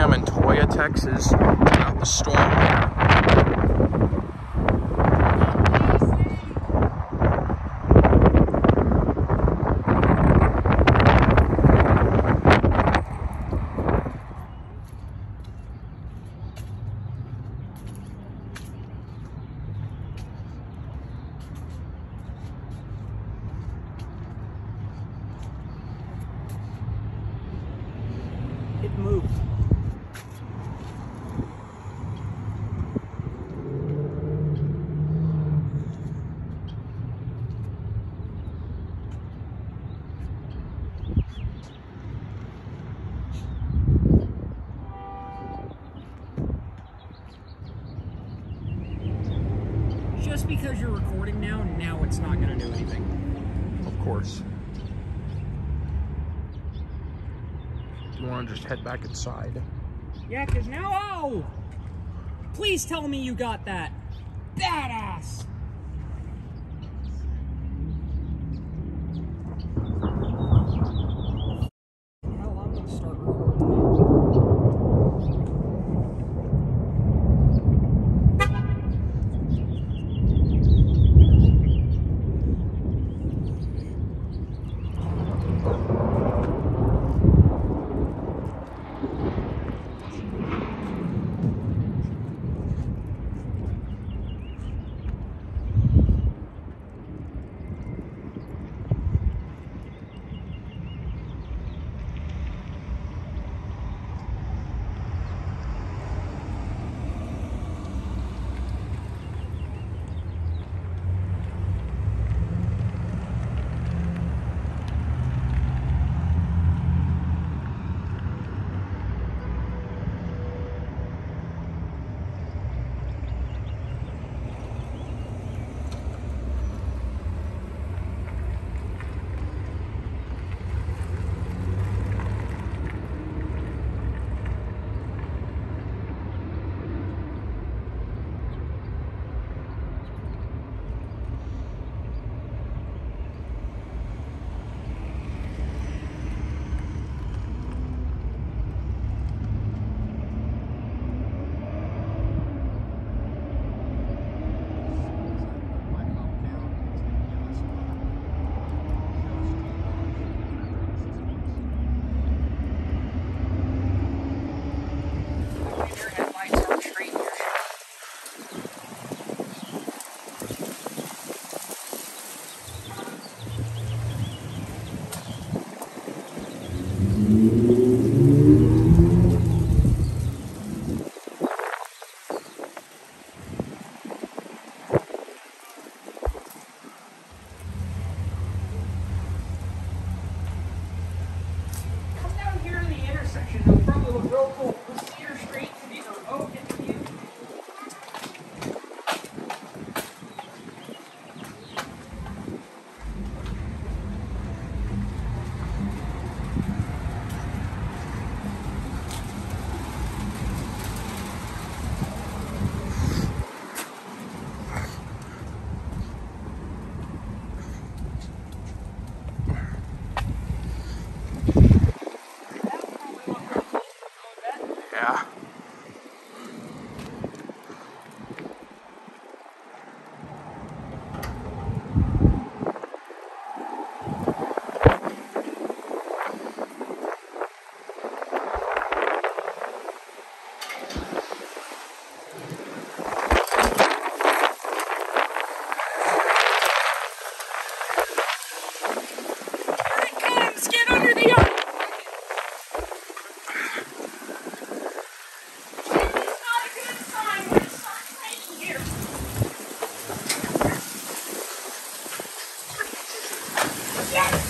Birmingham and Toyah, Texas. Got the storm. It moved. Just because you're recording now, now it's not going to do anything. Of course. You want to just head back inside? Yeah, because now, oh! Please tell me you got that. Badass! Yeah.